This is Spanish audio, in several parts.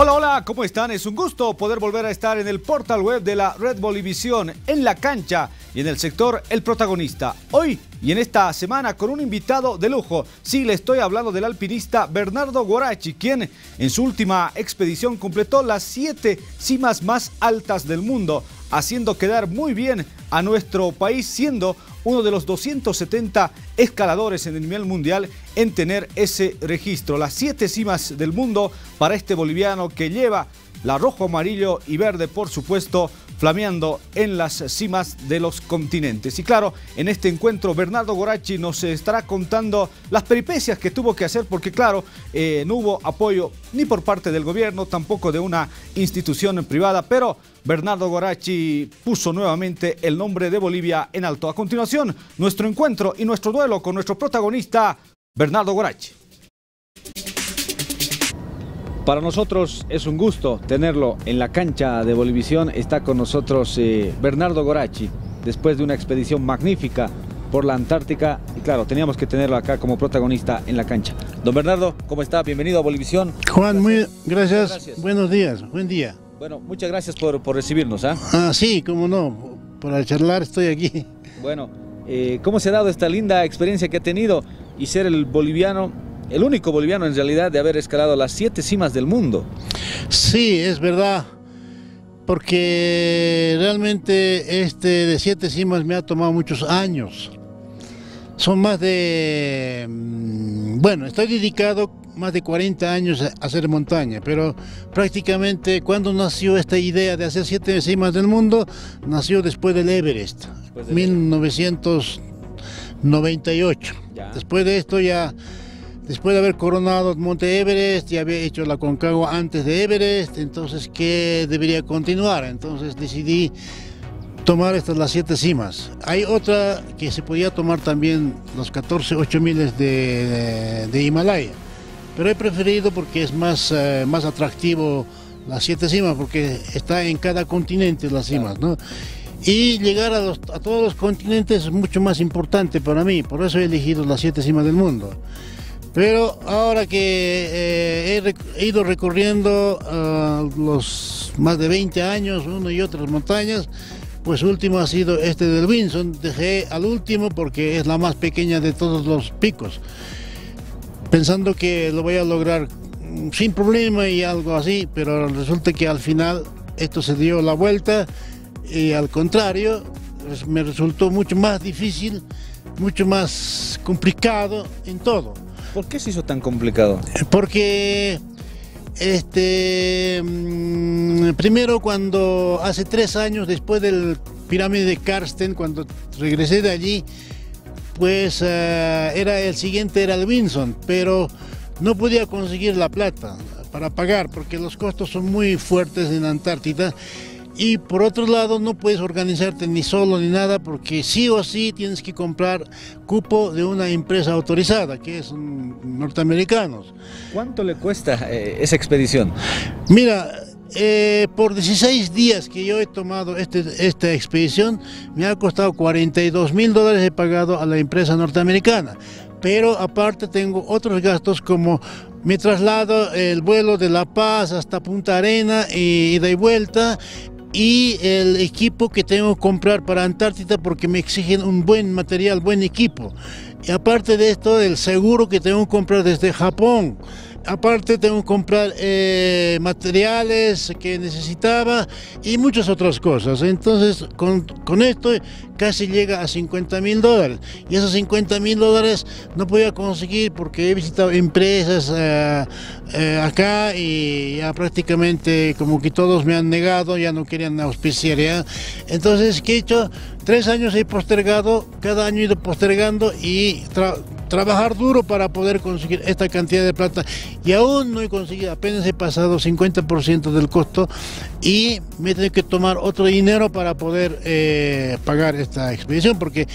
Hola, hola, ¿cómo están? Es un gusto poder volver a estar en el portal web de la Red Bolivisión, en la cancha y en el sector El Protagonista. Hoy y en esta semana con un invitado de lujo. Sí, le estoy hablando del alpinista Bernardo Gorachi, quien en su última expedición completó las siete cimas más altas del mundo, haciendo quedar muy bien a nuestro país, siendo uno de los 270 escaladores en el nivel mundial en tener ese registro. Las siete cimas del mundo para este boliviano que lleva la rojo, amarillo y verde, por supuesto, flameando en las cimas de los continentes. Y claro, en este encuentro Bernardo Gorachi nos estará contando las peripecias que tuvo que hacer porque claro, eh, no hubo apoyo ni por parte del gobierno, tampoco de una institución privada, pero Bernardo Gorachi puso nuevamente el nombre de Bolivia en alto. A continuación, nuestro encuentro y nuestro duelo con nuestro protagonista, Bernardo Gorachi. Para nosotros es un gusto tenerlo en la cancha de Bolivisión. Está con nosotros eh, Bernardo Gorachi, después de una expedición magnífica por la Antártica. Y claro, teníamos que tenerlo acá como protagonista en la cancha. Don Bernardo, ¿cómo está? Bienvenido a Bolivisión. Juan, muy gracias. Buenos días, buen día. Bueno, muchas gracias por, por recibirnos. ¿ah? ah, sí, cómo no. Para charlar estoy aquí. Bueno, eh, ¿cómo se ha dado esta linda experiencia que ha tenido y ser el boliviano el único boliviano en realidad de haber escalado las siete cimas del mundo. Sí, es verdad, porque realmente este de siete cimas me ha tomado muchos años. Son más de, mm, bueno, estoy dedicado más de 40 años a hacer montaña, pero prácticamente cuando nació esta idea de hacer siete cimas del mundo, nació después del Everest, 1998. Después de esto ya Después de haber coronado Monte Everest, ya había hecho la Concagua antes de Everest, entonces, ¿qué debería continuar? Entonces decidí tomar estas las siete cimas. Hay otra que se podía tomar también los 14, 8 miles de, Himalaya, pero he preferido porque es más, eh, más atractivo las siete cimas, porque está en cada continente las cimas, ¿no? Y llegar a, a todos los continentes es mucho más importante para mí, por eso he elegido las siete cimas del mundo. Pero ahora que eh, he, ido recorriendo ah, los más de 20 años, uno y otras montañas, pues último ha sido este del Winson. Dejé al último porque es la más pequeña de todos los picos, pensando que lo voy a lograr sin problema y algo así, pero resulta que al final esto se dio la vuelta y al contrario, pues me resultó mucho más difícil, mucho más complicado en todo. ¿Por qué se hizo tan complicado? Porque este mm, primero cuando hace tres años después del pirámide de Karsten, cuando regresé de allí, pues eh, era el siguiente era el Winson, pero no podía conseguir la plata para pagar porque los costos son muy fuertes en Antártida y por otro lado, no puedes organizarte ni solo ni nada porque sí o sí tienes que comprar cupo de una empresa autorizada, que es norteamericanos. ¿Cuánto le cuesta eh, esa expedición? Mira, eh, por 16 días que yo he tomado este, esta expedición, me ha costado 42 mil dólares he pagado a la empresa norteamericana. Pero aparte tengo otros gastos como mi traslado, el vuelo de La Paz hasta Punta Arena y ida y vuelta, y el equipo que tengo que comprar para Antártida porque me exigen un buen material, buen equipo. Y aparte de esto, el seguro que tengo que comprar desde Japón. Aparte tengo que comprar eh, materiales que necesitaba y muchas otras cosas. Entonces con, esto casi llega a 50 mil dólares. Y esos 50 mil dólares no podía conseguir porque he visitado empresas eh, eh, acá y ya prácticamente como que todos me han negado, ya no querían auspiciar. ¿ya? Entonces, ¿qué he hecho? Tres años he postergado, cada año he ido postergando y trabajar duro para poder conseguir esta cantidad de plata y aún no he conseguido, apenas he pasado 50% del costo y me tengo que tomar otro dinero para poder eh, pagar esta expedición porque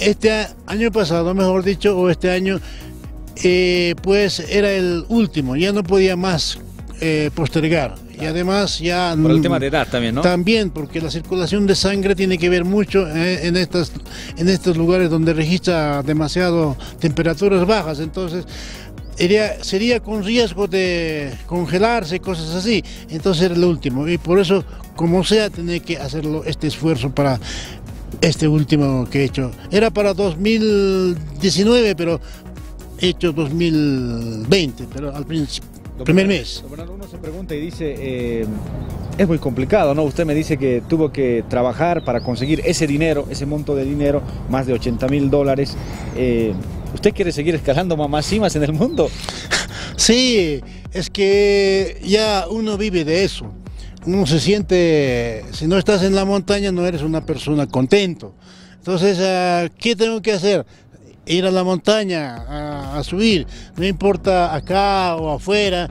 este año pasado, mejor dicho, o este año, eh, pues era el último, ya no podía más eh, postergar. Y además ya... Por el tema de edad también, ¿no? También, porque la circulación de sangre tiene que ver mucho eh, en, estas, en estos lugares donde registra demasiado temperaturas bajas. Entonces, sería con riesgo de congelarse, cosas así. Entonces era lo último. Y por eso, como sea, tenía que hacerlo este esfuerzo para este último que he hecho. Era para 2019, pero he hecho 2020, pero al principio. Primer mes. Uno se pregunta y dice, eh, es muy complicado, ¿no? Usted me dice que tuvo que trabajar para conseguir ese dinero, ese monto de dinero, más de 80 mil dólares. Eh, ¿Usted quiere seguir escalando más cimas en el mundo? Sí, es que ya uno vive de eso. Uno se siente, si no estás en la montaña no eres una persona contento. Entonces, ah, ¿qué tengo que hacer? Ir a la montaña, a, subir, no importa acá o afuera,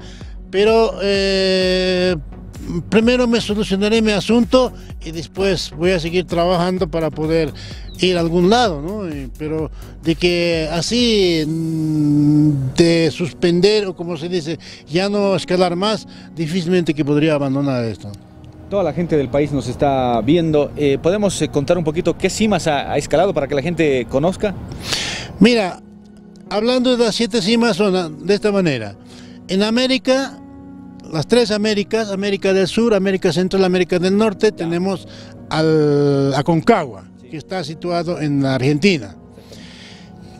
pero eh, primero me solucionaré mi asunto y después voy a seguir trabajando para poder ir a algún lado, ¿no? Pero de que así mm, de suspender o como se dice, ya no escalar más, difícilmente que podría abandonar esto. Toda la gente del país nos está viendo. Eh, ¿Podemos eh, contar un poquito qué cimas ha, escalado para que la gente conozca? Mira, hablando de las siete cimas son de esta manera. En América las tres Américas, América del Sur, América Central, América del Norte, tenemos al Aconcagua, que está situado en la Argentina.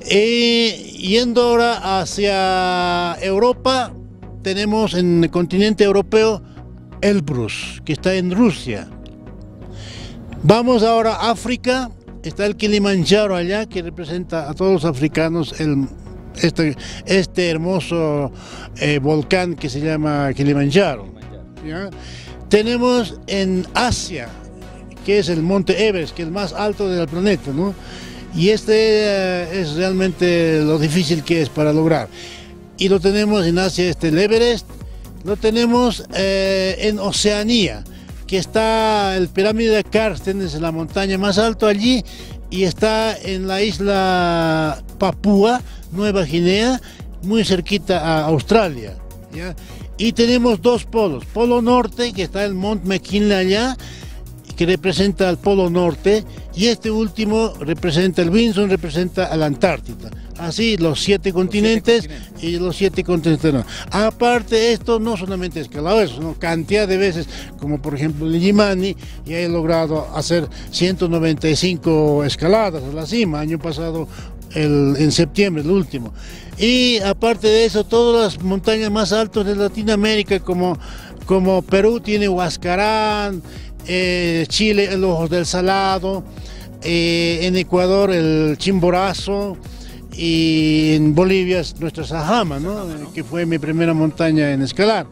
Y yendo ahora hacia Europa, tenemos en el continente europeo Elbrus, que está en Rusia. Vamos ahora a África, está el Kilimanjaro allá, que representa a todos los africanos el este, este hermoso eh, volcán que se llama Kilimanjaro. Tenemos en Asia, que es el monte Everest, que es el más alto del planeta, ¿no? Y este eh, es realmente lo difícil que es para lograr. Y lo tenemos en Asia, este el Everest, lo tenemos eh, en Oceanía, que está el pirámide de Karsten, es la montaña más alta allí, y está en la isla Papúa, Nueva Guinea, muy cerquita a Australia. Y tenemos dos polos, polo norte, que está el Mont McKinley allá, que representa al polo norte, y este último representa, el Vinson representa a la Antártida. Así, los siete, continentes, y los siete continentes. Aparte de esto, no solamente escalado eso, sino cantidad de veces, como por ejemplo el Yimani, y he logrado hacer 195 escaladas a la cima. Año pasado en septiembre, el último. Y aparte de eso, todas las montañas más altas de Latinoamérica, como, como Perú tiene Huascarán, eh, Chile el Ojos del Salado, eh, en Ecuador el Chimborazo, y en Bolivia es nuestra Sajama, que fue mi primera montaña en escalar.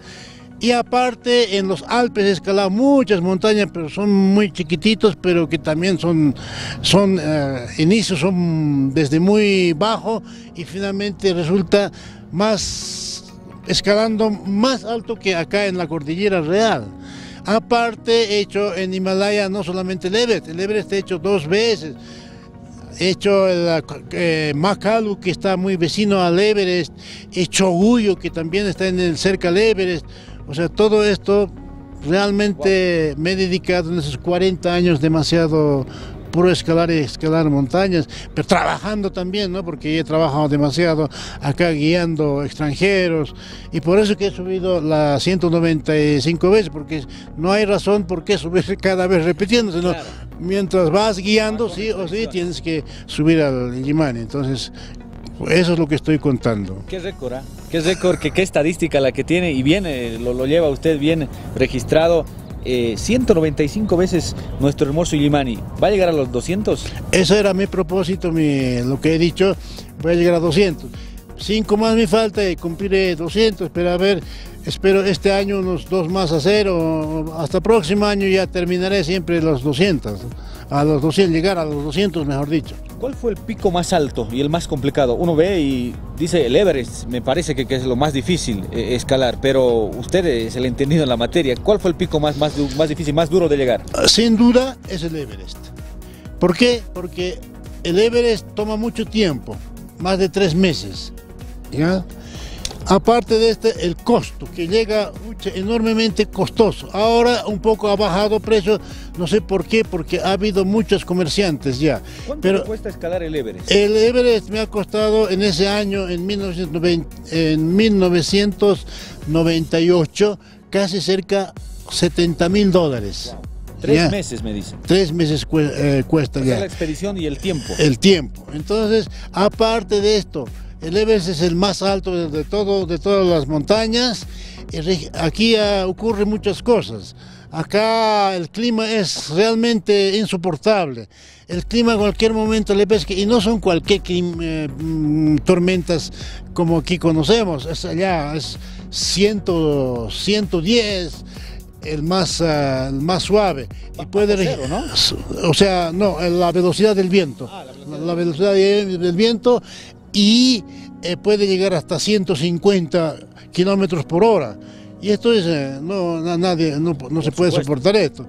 Y aparte en los Alpes he escalado muchas montañas, pero son muy chiquititos, pero que también son, son eh, inicios son desde muy bajo. Y finalmente resulta más escalando más alto que acá en la cordillera real. Aparte he hecho en Himalaya no solamente el Everest, el Everest he hecho dos veces. He hecho el eh, Makalu, que está muy vecino al Everest, he hecho Choguyo, que también está en el, cerca del Everest. O sea, todo esto realmente me he dedicado en esos 40 años demasiado puro escalar y escalar montañas, pero trabajando también, ¿no? Porque he trabajado demasiado acá guiando extranjeros y por eso que he subido las 195 veces, porque no hay razón por qué subir cada vez repitiendo, sino mientras vas guiando, sí o sí, tienes que subir al Yimani. Entonces, eso es lo que estoy contando. ¿Qué récord? Ah? ¿Qué récord? ¿Qué, estadística la que tiene? Y viene, lo, lo lleva usted bien registrado. 195 eh, veces nuestro hermoso Illimani. ¿Va a llegar a los 200? Ese era mi propósito, mi, lo que he dicho. Voy a llegar a 200. Cinco más me falta y cumpliré 200, pero a ver, espero este año unos dos más a cero, hasta próximo año ya terminaré siempre los 200 a los 200, llegar a los 200 mejor dicho. ¿Cuál fue el pico más alto y el más complicado? Uno ve y dice el Everest, me parece que, es lo más difícil eh, escalar, pero usted es el entendido en la materia. ¿Cuál fue el pico más, más, más difícil, más duro de llegar? Sin duda es el Everest. ¿Por qué? Porque el Everest toma mucho tiempo, más de tres meses. ¿ya? Aparte de este, el costo, que llega enormemente costoso. Ahora un poco ha bajado precio, no sé por qué, porque ha habido muchos comerciantes ya. ¿Cuánto Pero cuesta escalar el Everest? El Everest me ha costado en ese año, en, 1998, casi cerca 70 mil dólares. Tres meses, me dicen. Tres meses eh, cuesta ya. la expedición y el tiempo. El tiempo. Entonces, aparte de esto, el Everest es el más alto de, todo, de todas las montañas. Aquí ah, ocurre muchas cosas. Acá el clima es realmente insoportable. El clima en cualquier momento le que, y no son cualquier eh, mm, tormentas como aquí conocemos, es allá, es 100, 110, el más, ah, más suave. Y puede, ¿no? O sea, no, la velocidad del viento. Ah, la velocidad del viento y eh, puede llegar hasta 150 kilómetros por hora. Y esto es, eh, no, nadie, no, se puede soportar esto.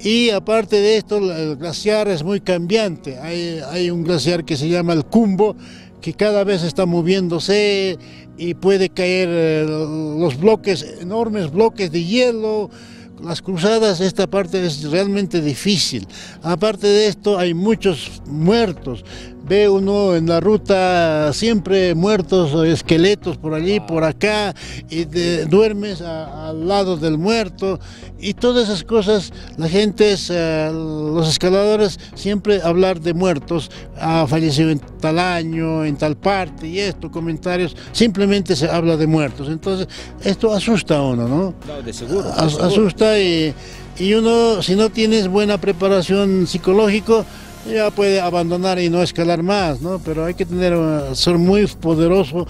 Y aparte de esto, el glaciar es muy cambiante. Hay, hay un glaciar que se llama el Cumbo, que cada vez está moviéndose y puede caer eh, los bloques, enormes bloques de hielo, las cruzadas, esta parte es realmente difícil. Aparte de esto, hay muchos muertos. Ve uno en la ruta siempre muertos, esqueletos por allí, por acá, y duermes al lado del muerto. Y todas esas cosas, la gente, eh, los escaladores, siempre hablar de muertos, ha fallecido en tal año, en tal parte, y esto, comentarios, simplemente se habla de muertos. Entonces, esto asusta a uno, ¿no? No, de seguro. asusta y, y uno, si no tienes buena preparación psicológica, ya puede abandonar y no escalar más, ¿no? Pero hay que tener, uh, ser muy poderoso,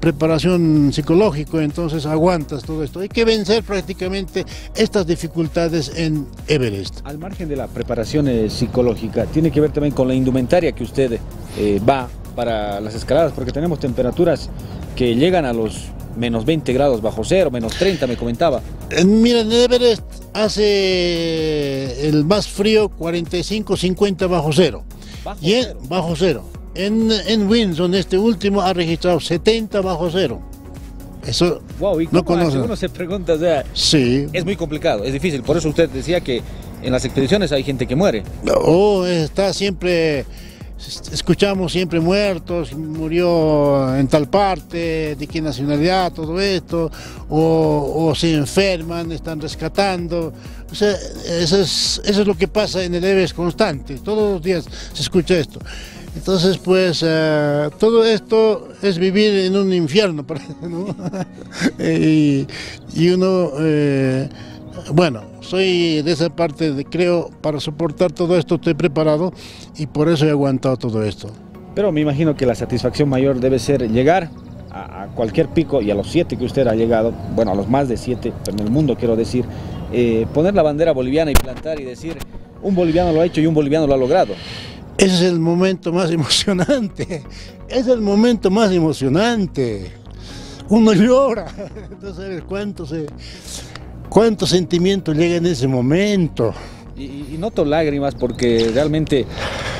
preparación psicológica, entonces aguantas todo esto. Hay que vencer prácticamente estas dificultades en Everest. Al margen de la preparación eh, psicológica, tiene que ver también con la indumentaria que usted eh, va para las escaladas, porque tenemos temperaturas que llegan a los menos 20 grados bajo cero, menos 30 me comentaba. Mira, en Everest hace el más frío 45, 50 bajo cero. Bajo y en, cero. Bajo cero. En, en Windsor, este último, ha registrado 70 bajo cero. Eso wow, ¿y no conoce. Uno se pregunta, o sea, sí. es muy complicado, es difícil. Por eso usted decía que en las expediciones hay gente que muere. Oh, está siempre escuchamos siempre muertos, murió en tal parte, de qué nacionalidad, todo esto, o, se enferman, están rescatando. O sea, eso es, eso es lo que pasa en el Everest constante, todos los días se escucha esto. Entonces, pues, eh, todo esto es vivir en un infierno, ¿no? y, y, uno, eh, bueno, soy de esa parte, de, creo, para soportar todo esto estoy preparado y por eso he aguantado todo esto. Pero me imagino que la satisfacción mayor debe ser llegar a, cualquier pico y a los siete que usted ha llegado, bueno, a los más de siete en el mundo quiero decir, eh, poner la bandera boliviana y plantar y decir, un boliviano lo ha hecho y un boliviano lo ha logrado. Ese es el momento más emocionante, es el momento más emocionante. Uno llora, no sabes cuánto se cuántos sentimientos llega en ese momento. Y, noto lágrimas porque realmente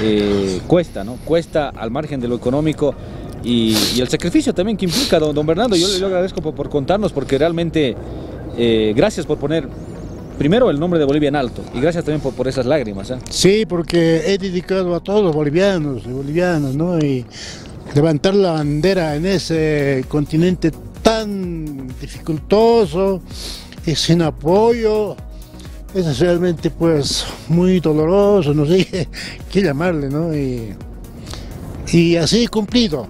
eh, cuesta, ¿no? Cuesta al margen de lo económico y, el sacrificio también que implica, don, don Bernardo. Yo le agradezco por, contarnos porque realmente eh, gracias por poner primero el nombre de Bolivia en alto y gracias también por, por esas lágrimas. ¿eh? Sí, porque he dedicado a todos los bolivianos y bolivianas, ¿no? Y levantar la bandera en ese continente tan dificultoso, y sin apoyo. Es realmente pues muy doloroso, no sé qué llamarle, ¿no? Y, y así cumplido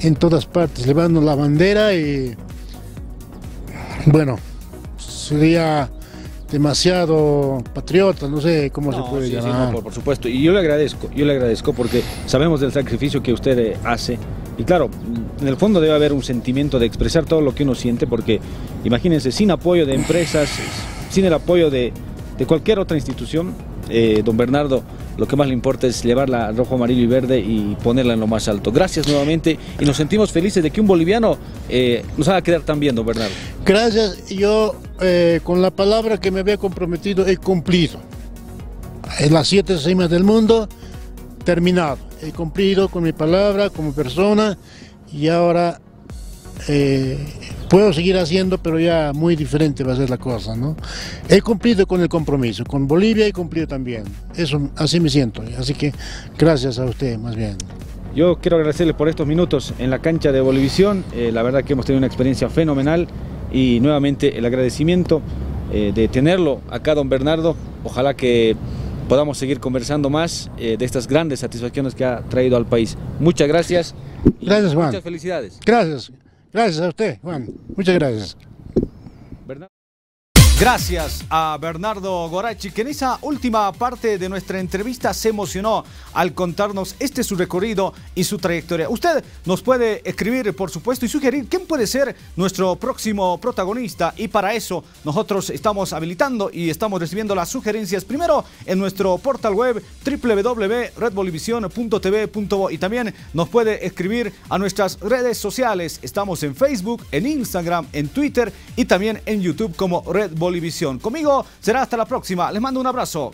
en todas partes, llevando la bandera y bueno, sería demasiado patriota, no sé cómo se puede llamar. por, supuesto, y yo le agradezco, yo le agradezco porque sabemos del sacrificio que usted eh, hace y claro, en el fondo debe haber un sentimiento de expresar todo lo que uno siente porque imagínense, sin apoyo de empresas, sin el apoyo de, cualquier otra institución, eh, don Bernardo, lo que más le importa es llevarla rojo, amarillo y verde y ponerla en lo más alto. Gracias nuevamente y nos sentimos felices de que un boliviano eh, nos haga quedar tan bien, don Bernardo. Gracias, yo eh, con la palabra que me había comprometido he cumplido. En las siete cimas del mundo, terminado. He cumplido con mi palabra como persona y ahora eh, puedo seguir haciendo, pero ya muy diferente va a ser la cosa, ¿no? He cumplido con el compromiso, con Bolivia he cumplido también, eso, así me siento, así que gracias a usted más bien. Yo quiero agradecerle por estos minutos en la cancha de Bolivisión, eh, la verdad que hemos tenido una experiencia fenomenal y nuevamente el agradecimiento eh, de tenerlo acá, don Bernardo, ojalá que podamos seguir conversando más de estas grandes satisfacciones que ha traído al país. Muchas gracias. Gracias, Juan. Muchas felicidades. Gracias. Gracias a usted, Juan. Muchas gracias. Gracias a Bernardo Gorachi, que en esa última parte de nuestra entrevista se emocionó al contarnos este su recorrido y su trayectoria. Usted nos puede escribir, por supuesto, y sugerir quién puede ser nuestro próximo protagonista. Y para eso nosotros estamos habilitando y estamos recibiendo las sugerencias primero en nuestro portal web www.redbolivision.tv.bo y también nos puede escribir a nuestras redes sociales. Estamos en Facebook, en Instagram, en Twitter y también en YouTube como Red Bolivisión. Conmigo será hasta la próxima. Les mando un abrazo.